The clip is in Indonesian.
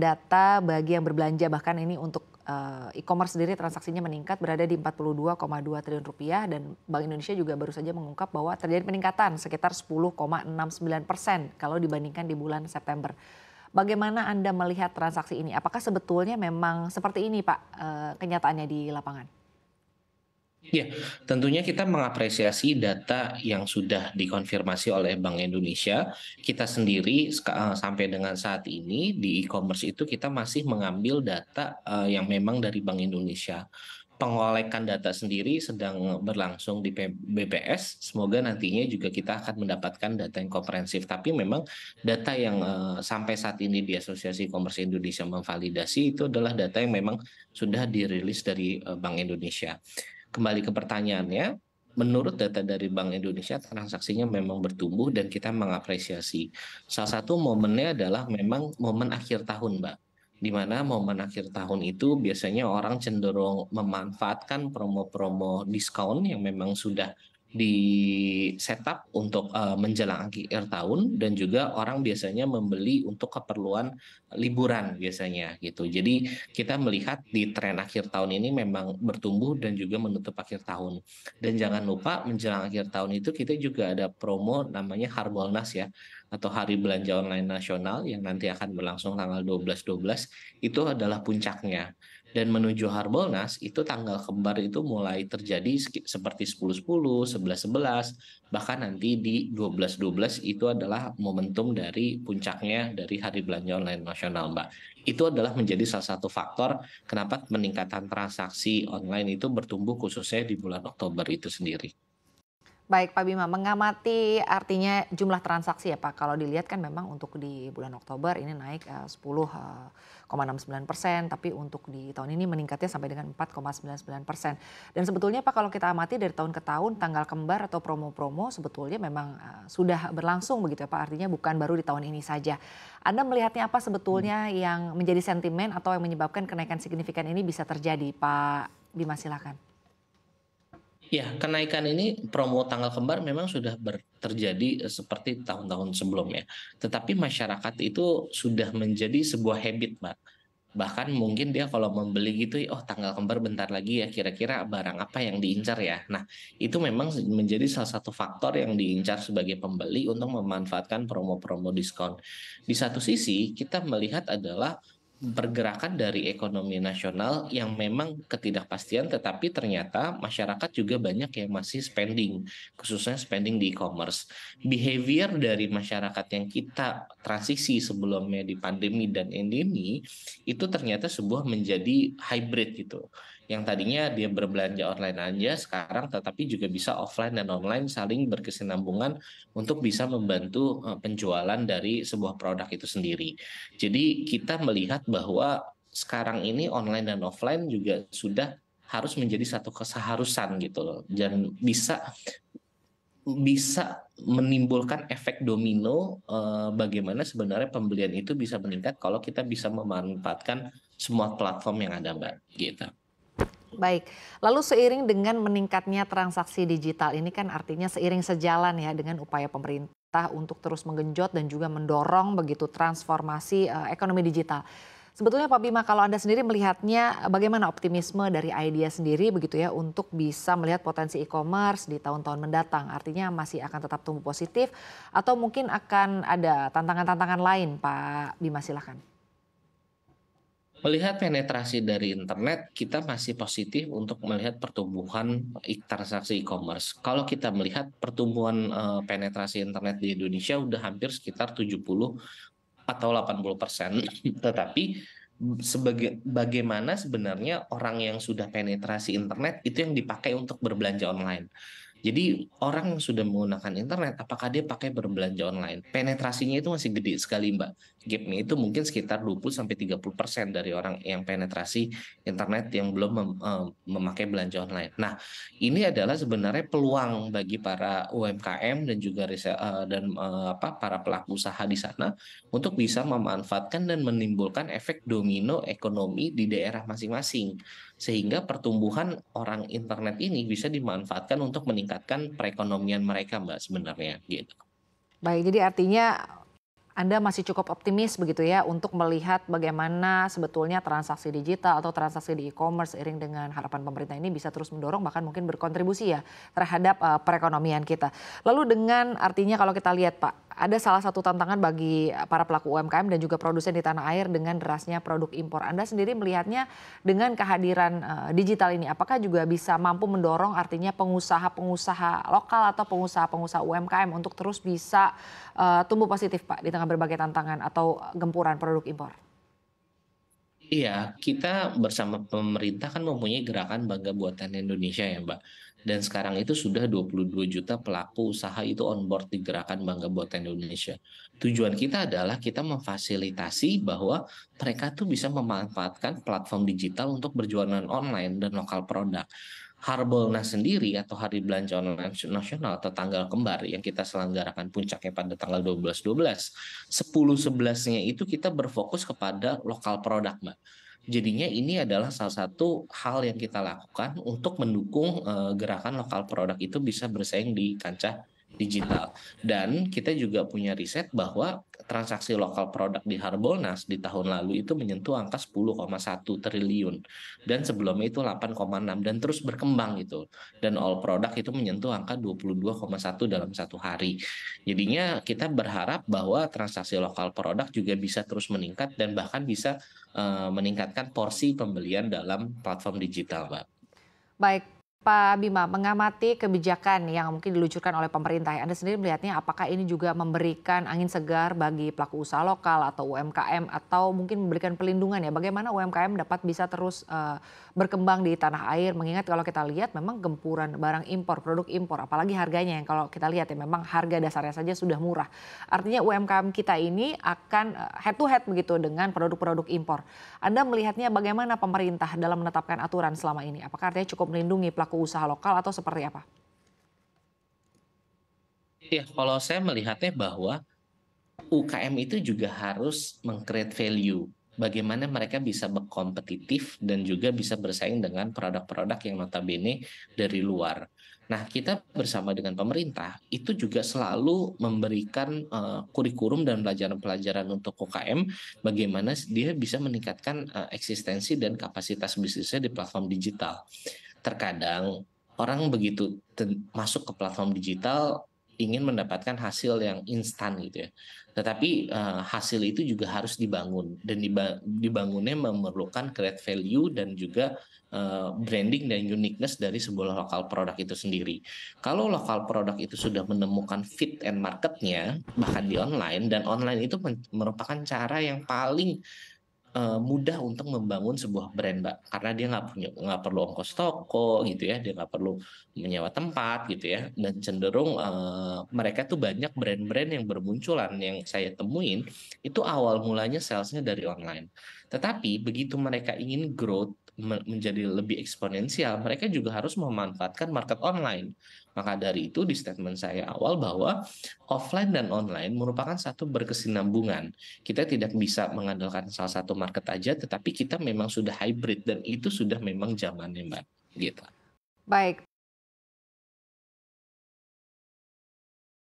data bagi yang berbelanja bahkan ini untuk eh, e-commerce sendiri transaksinya meningkat berada di 42,2 triliun rupiah dan Bank Indonesia juga baru saja mengungkap bahwa terjadi peningkatan sekitar 10,69 persen kalau dibandingkan di bulan September. Bagaimana Anda melihat transaksi ini? Apakah sebetulnya memang seperti ini Pak eh, kenyataannya di lapangan? Ya, tentunya kita mengapresiasi data yang sudah dikonfirmasi oleh Bank Indonesia. Kita sendiri eh, sampai dengan saat ini di e-commerce itu kita masih mengambil data eh, yang memang dari Bank Indonesia. Pengolekan data sendiri sedang berlangsung di BPS. Semoga nantinya juga kita akan mendapatkan data yang komprehensif. Tapi memang data yang uh, sampai saat ini di Asosiasi E-commerce Indonesia memvalidasi itu adalah data yang memang sudah dirilis dari Bank Indonesia kembali ke pertanyaannya, menurut data dari Bank Indonesia transaksinya memang bertumbuh dan kita mengapresiasi. Salah satu momennya adalah memang momen akhir tahun, Mbak. Di mana momen akhir tahun itu biasanya orang cenderung memanfaatkan promo-promo diskon yang memang sudah di setup untuk uh, menjelang akhir tahun dan juga orang biasanya membeli untuk keperluan liburan biasanya gitu. Jadi kita melihat di tren akhir tahun ini memang bertumbuh dan juga menutup akhir tahun. Dan jangan lupa menjelang akhir tahun itu kita juga ada promo namanya Harbolnas ya atau Hari Belanja Online Nasional yang nanti akan berlangsung tanggal 12 12 itu adalah puncaknya dan menuju Harbolnas itu tanggal kembar itu mulai terjadi seperti 10-10, 11-11, bahkan nanti di 12-12 itu adalah momentum dari puncaknya dari Hari Belanja Online Nasional, Mbak. Itu adalah menjadi salah satu faktor kenapa peningkatan transaksi online itu bertumbuh khususnya di bulan Oktober itu sendiri. Baik Pak Bima, mengamati artinya jumlah transaksi ya Pak. Kalau dilihat kan memang untuk di bulan Oktober ini naik uh, 10,69 persen, tapi untuk di tahun ini meningkatnya sampai dengan 4,99 persen. Dan sebetulnya Pak kalau kita amati dari tahun ke tahun tanggal kembar atau promo-promo sebetulnya memang uh, sudah berlangsung begitu ya Pak. Artinya bukan baru di tahun ini saja. Anda melihatnya apa sebetulnya yang menjadi sentimen atau yang menyebabkan kenaikan signifikan ini bisa terjadi Pak Bima silakan. Ya, kenaikan ini promo tanggal kembar memang sudah terjadi eh, seperti tahun-tahun sebelumnya. Tetapi masyarakat itu sudah menjadi sebuah habit, Mbak. Bahkan mungkin dia kalau membeli gitu, oh tanggal kembar bentar lagi ya, kira-kira barang apa yang diincar ya. Nah, itu memang menjadi salah satu faktor yang diincar sebagai pembeli untuk memanfaatkan promo-promo diskon. Di satu sisi, kita melihat adalah pergerakan dari ekonomi nasional yang memang ketidakpastian tetapi ternyata masyarakat juga banyak yang masih spending khususnya spending di e-commerce. Behavior dari masyarakat yang kita transisi sebelumnya di pandemi dan endemi itu ternyata sebuah menjadi hybrid gitu yang tadinya dia berbelanja online aja sekarang tetapi juga bisa offline dan online saling berkesinambungan untuk bisa membantu eh, penjualan dari sebuah produk itu sendiri. Jadi kita melihat bahwa sekarang ini online dan offline juga sudah harus menjadi satu keseharusan gitu loh dan bisa bisa menimbulkan efek domino eh, bagaimana sebenarnya pembelian itu bisa meningkat kalau kita bisa memanfaatkan semua platform yang ada mbak gitu. Baik, lalu seiring dengan meningkatnya transaksi digital ini kan artinya seiring sejalan ya dengan upaya pemerintah untuk terus menggenjot dan juga mendorong begitu transformasi uh, ekonomi digital. Sebetulnya Pak Bima kalau Anda sendiri melihatnya bagaimana optimisme dari idea sendiri begitu ya untuk bisa melihat potensi e-commerce di tahun-tahun mendatang. Artinya masih akan tetap tumbuh positif atau mungkin akan ada tantangan-tantangan lain Pak Bima silahkan. Melihat penetrasi dari internet, kita masih positif untuk melihat pertumbuhan transaksi e-commerce. Kalau kita melihat pertumbuhan uh, penetrasi internet di Indonesia udah hampir sekitar 70 atau 80 persen, tetapi sebagai bagaimana sebenarnya orang yang sudah penetrasi internet itu yang dipakai untuk berbelanja online. Jadi orang yang sudah menggunakan internet, apakah dia pakai berbelanja online? Penetrasinya itu masih gede sekali, Mbak. Gapnya itu mungkin sekitar 20 sampai 30 persen dari orang yang penetrasi internet yang belum mem, uh, memakai belanja online. Nah, ini adalah sebenarnya peluang bagi para UMKM dan juga uh, dan uh, apa para pelaku usaha di sana untuk bisa memanfaatkan dan menimbulkan efek domino ekonomi di daerah masing-masing sehingga pertumbuhan orang internet ini bisa dimanfaatkan untuk meningkatkan perekonomian mereka mbak sebenarnya gitu. Baik, jadi artinya Anda masih cukup optimis begitu ya untuk melihat bagaimana sebetulnya transaksi digital atau transaksi di e-commerce seiring dengan harapan pemerintah ini bisa terus mendorong bahkan mungkin berkontribusi ya terhadap uh, perekonomian kita. Lalu dengan artinya kalau kita lihat Pak, ada salah satu tantangan bagi para pelaku UMKM dan juga produsen di tanah air dengan derasnya produk impor. Anda sendiri melihatnya dengan kehadiran uh, digital ini, apakah juga bisa mampu mendorong artinya pengusaha-pengusaha lokal atau pengusaha-pengusaha UMKM untuk terus bisa uh, tumbuh positif Pak di tengah berbagai tantangan atau gempuran produk impor? Iya, kita bersama pemerintah kan mempunyai gerakan Bangga Buatan Indonesia ya Mbak. Dan sekarang itu sudah 22 juta pelaku usaha itu on board di gerakan Bangga Buatan Indonesia. Tujuan kita adalah kita memfasilitasi bahwa mereka tuh bisa memanfaatkan platform digital untuk berjualan online dan lokal produk. Harbolnas sendiri atau Hari Belanja Online Nasional atau tanggal kembar yang kita selenggarakan puncaknya pada tanggal 12-12, 10-11-nya itu kita berfokus kepada lokal produk, Mbak. Jadinya ini adalah salah satu hal yang kita lakukan untuk mendukung uh, gerakan lokal produk itu bisa bersaing di kancah digital. Dan kita juga punya riset bahwa transaksi lokal produk di Harbolnas di tahun lalu itu menyentuh angka 10,1 triliun dan sebelumnya itu 8,6 dan terus berkembang gitu. Dan all produk itu menyentuh angka 22,1 dalam satu hari. Jadinya kita berharap bahwa transaksi lokal produk juga bisa terus meningkat dan bahkan bisa uh, meningkatkan porsi pembelian dalam platform digital, Mbak. Baik, Pak Bima, mengamati kebijakan yang mungkin diluncurkan oleh pemerintah, Anda sendiri melihatnya apakah ini juga memberikan angin segar bagi pelaku usaha lokal atau UMKM atau mungkin memberikan pelindungan ya? Bagaimana UMKM dapat bisa terus uh, berkembang di tanah air? Mengingat kalau kita lihat memang gempuran barang impor, produk impor, apalagi harganya yang kalau kita lihat ya memang harga dasarnya saja sudah murah. Artinya UMKM kita ini akan head to head begitu dengan produk-produk impor. Anda melihatnya bagaimana pemerintah dalam menetapkan aturan selama ini? Apakah artinya cukup melindungi pelaku pelaku usaha lokal atau seperti apa? Ya, kalau saya melihatnya bahwa UKM itu juga harus mengcreate value. Bagaimana mereka bisa berkompetitif dan juga bisa bersaing dengan produk-produk yang notabene dari luar. Nah, kita bersama dengan pemerintah itu juga selalu memberikan uh, kurikulum dan pelajaran-pelajaran untuk UKM bagaimana dia bisa meningkatkan uh, eksistensi dan kapasitas bisnisnya di platform digital terkadang orang begitu masuk ke platform digital ingin mendapatkan hasil yang instan gitu ya. Tetapi uh, hasil itu juga harus dibangun dan dibangunnya memerlukan create value dan juga uh, branding dan uniqueness dari sebuah lokal produk itu sendiri. Kalau lokal produk itu sudah menemukan fit and marketnya bahkan di online dan online itu merupakan cara yang paling uh, mudah untuk membangun sebuah brand, Mbak. Karena dia nggak punya nggak perlu ongkos toko gitu ya, dia nggak perlu menyewa tempat gitu ya, dan cenderung uh, mereka tuh banyak brand-brand yang bermunculan yang saya temuin itu awal mulanya salesnya dari online. Tetapi begitu mereka ingin growth menjadi lebih eksponensial, mereka juga harus memanfaatkan market online. Maka dari itu di statement saya awal bahwa offline dan online merupakan satu berkesinambungan. Kita tidak bisa mengandalkan salah satu market aja, tetapi kita memang sudah hybrid dan itu sudah memang zamannya, Mbak. Gitu. Baik,